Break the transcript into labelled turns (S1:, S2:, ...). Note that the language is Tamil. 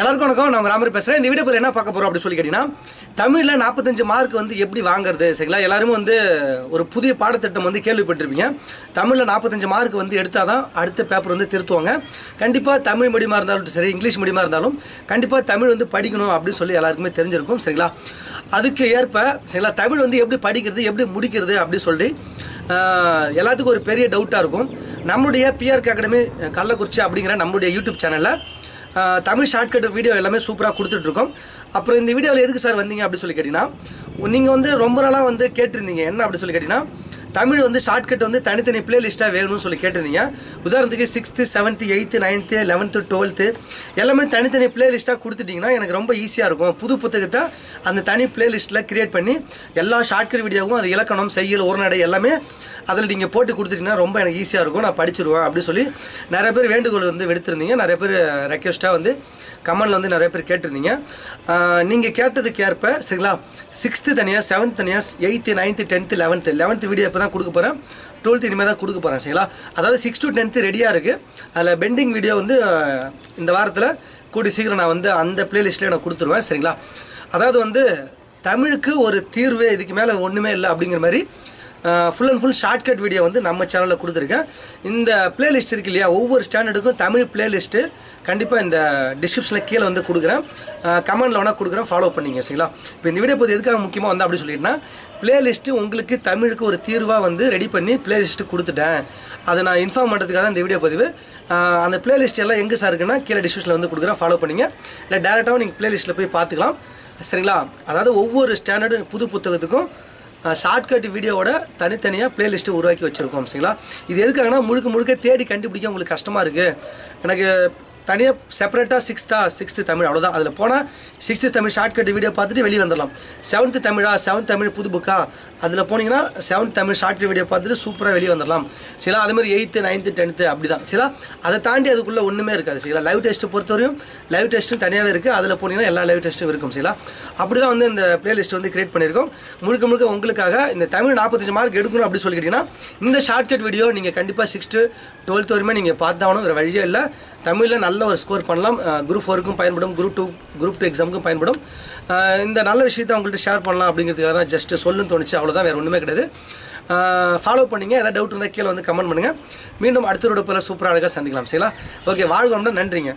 S1: எல்லாருக்கும் வணக்கம். நான் ராமர் பேசுகிறேன் இந்த வீடியோ என்ன பார்க்க போகிறோம் அப்படின்னு சொல்லி கேட்டிங்கன்னா தமிழில் நாற்பத்தஞ்சு மார்க் வந்து எப்படி வாங்குறது? சரிங்களா? எல்லாருமே வந்து ஒரு புதிய பாடத்திட்டம் வந்து கேள்விப்பட்டிருப்பீங்க. தமிழில் நாற்பத்தஞ்சு மார்க் வந்து எடுத்தால் தான் அடுத்த பேப்பர் வந்து திருத்துவாங்க. கண்டிப்பாக தமிழ் மீடியமாக இருந்தாலும் சரி இங்கிலீஷ் மீடியமாக இருந்தாலும் கண்டிப்பாக தமிழ் வந்து படிக்கணும் அப்படின்னு சொல்லி எல்லாருக்குமே தெரிஞ்சிருக்கும். சரிங்களா? அதுக்கு ஏற்ப சரிங்களா? தமிழ் வந்து எப்படி படிக்கிறது எப்படி முடிக்கிறது அப்படின்னு சொல்லி எல்லாத்துக்கும் ஒரு பெரிய டவுட்டாக இருக்கும். நம்மளுடைய பிஆர்கே அகாடமி கள்ளக்குறிச்சி அப்படிங்கிற நம்மளுடைய யூடியூப் சேனலில் தமிழ் ஷார்ட்கட் வீடியோ எல்லாமே சூப்பராக கொடுத்துட்ருக்கோம். அப்புறம் இந்த வீடியோவில் எதுக்கு சார் வந்தீங்க அப்படின்னு சொல்லி கேட்டிங்கன்னா நீங்கள் வந்து ரொம்ப நாளாக வந்து கேட்டிருந்தீங்க. என்ன அப்படின்னு சொல்லி கேட்டிங்கன்னா தமிழ் வந்து ஷார்ட்கட் வந்து தனித்தனி பிளேலிஸ்ட்டாக வேணும்னு சொல்லி கேட்டிருந்தீங்க. உதாரணத்துக்கு sixth seventh eighth ninth eleventh twelfth எல்லாமே தனித்தனி பிளேலிஸ்ட்டாக கொடுத்துட்டிங்கன்னா எனக்கு ரொம்ப ஈஸியாக இருக்கும். புது புத்தகத்தை அந்த தனி பிளேலிஸ்ட்டில் கிரியேட் பண்ணி எல்லா ஷார்ட்கட் வீடியோவும் அது இலக்கணம் செய்யல் உரைநடை எல்லாமே அதில் நீங்கள் போட்டு கொடுத்துட்டிங்கன்னா ரொம்ப எனக்கு ஈஸியாக இருக்கும். நான் படிச்சிருவேன் அப்படின்னு சொல்லி நிறைய பேர் வேண்டுகோள் வந்து விடுத்திருந்தீங்க. நிறைய பேர் ரெக்வஸ்ட்டாக வந்து கமெண்டில் வந்து நிறைய பேர் கேட்டிருந்தீங்க. நீங்கள் கேட்டதுக்கு ஏற்ப சரிங்களா? சிக்ஸ்த்து தனியாக செவன்த் தனியாக eighth ninth tenth eleventh eleventh video இப்போ தான் கொடுக்க போகிறேன் டுவெல்த் இனிமேல் தான் கொடுக்க போகிறேன் சரிங்களா? அதாவது சிக்ஸ் டு டென்த்து ரெடியாக இருக்குது அதில் பெண்டிங் வீடியோ வந்து இந்த வாரத்தில் கூடி சீக்கிரம் நான் வந்து அந்த பிளேலிஸ்ட்லேயே நான் கொடுத்துருவேன் சரிங்களா? அதாவது வந்து தமிழுக்கு ஒரு தீர்வு இதுக்கு மேலே ஒன்றுமே இல்லை அப்படிங்கிற மாதிரி full and full shortcut video வந்து நம்ம சேனலில் கொடுத்துருக்கேன். இந்த பிளேலிஸ்ட் இருக்கு இல்லையா ஒவ்வொரு ஸ்டாண்டர்டுக்கும் தமிழ் பிளேலிஸ்ட்டு கண்டிப்பாக இந்த டிஸ்கிரிப்ஷனில் கீழே வந்து கொடுக்குறேன். கமெண்டில் வேணால் கொடுக்குறேன் ஃபாலோ பண்ணிங்க சரிங்களா? இப்போ இந்த வீடியோ பற்றி எதுக்காக முக்கியமாக வந்து அப்படி சொல்லிட்டுனா பிளேலிஸ்ட்டு உங்களுக்கு தமிழுக்கு ஒரு தீர்வாக வந்து ரெடி பண்ணி பிளேலிஸ்ட்டு கொடுத்துட்டேன். அதை நான் இன்ஃபார்ம் பண்ணுறதுக்காக தான் இந்த வீடியோ பதிவு. அந்த பிளேலிஸ்ட் எல்லாம் எங்கே சார் இருக்குன்னா கீழே டிஸ்கிரிப்ஷனில் வந்து கொடுக்குறேன் ஃபாலோ பண்ணிங்க. இல்லை டேரெக்டாகவும் நீங்கள் பிளேலிஸ்ட்டில் போய் பார்த்துக்கலாம் சரிங்களா? அதாவது ஒவ்வொரு ஸ்டாண்டர்டு புது புத்தகத்துக்கும் ஷார்ட்கட் வீடியோவோட தனித்தனியாக பிளேலிஸ்ட்டு உருவாக்கி வச்சுருக்கோம் சரிங்களா? இது எதுக்காகனா முழுக்க முழுக்க தேடி கண்டுபிடிக்க உங்களுக்கு கஷ்டமாக இருக்குது எனக்கு தனியாக செப்பரேட்டாக சிக்ஸ்த்தா சிக்ஸ்த்து தமிழ் அவ்வளோதான் அதில் போனால் சிக்ஸ்த்து தமிழ் ஷார்ட்கட் வீடியோ பார்த்துட்டு வெளியே வந்துடலாம் செவன்த்து தமிழா செவன்த் தமிழ் புது புக்கா அதில் போனீங்கன்னா செவன்த் தமிழ் ஷார்ட்கட் வீடியோ பார்த்துட்டு சூப்பராக வெளியே வந்துடலாம் சில அதேமாதிரி எயித்து நைன்த்து டென்த்து அப்படி தான் சில அதை தாண்டி அதுக்குள்ளே ஒன்றுமே இருக்காது. சரிங்களா லைவ் டெஸ்ட்டு பொறுத்தவரையும் லைவ் டெஸ்ட்டும் தனியாகவே இருக்குது அதில் போனீங்கன்னா எல்லா லைவ் டெஸ்ட்டும் இருக்கும் சரிங்களா அப்படி தான் வந்து இந்த பிளேலிஸ்ட் வந்து கிரியேட் பண்ணியிருக்கோம். முழுக்க முழுக்க உங்களுக்காக இந்த தமிழ் நாற்பத்தஞ்சு மார்க் எடுக்கணும் அப்படி சொல்லிக்கிட்டிங்கன்னா இந்த ஷார்ட்கட் வீடியோ நீங்கள் கண்டிப்பாக சிக்ஸ்த்து டுவெல்த் வரையுமே நீங்கள் பார்த்தாகணும். வேறு வழியே இல்லை. தமிழில் நல்ல நல்ல ஒரு ஸ்கோர் பண்ணலாம். குரூப் ஃபோருக்கும் பயன்படும் குரூப் டூ குரூப் டூ எக்ஸாமுக்கும் பயன்படும். இந்த நல்ல விஷயத்தை அவங்கள்ட்ட ஷேர் பண்ணலாம் அப்படிங்கிறதுக்காக தான் ஜஸ்ட் சொல்லுன்னு தோணுச்சு. அவ்வளோதான் வேறு ஒன்றுமே கிடையாது. ஃபாலோ பண்ணிங்க. ஏதாவது டவுட் இருந்தால் கீழே வந்து கமெண்ட் பண்ணுங்கள் மீண்டும் அடுத்த ஒரு சூப்பராக அழகாக சந்திக்கலாம். சரிங்களா? ஓகே வாழ்க்கை நன்றிங்க.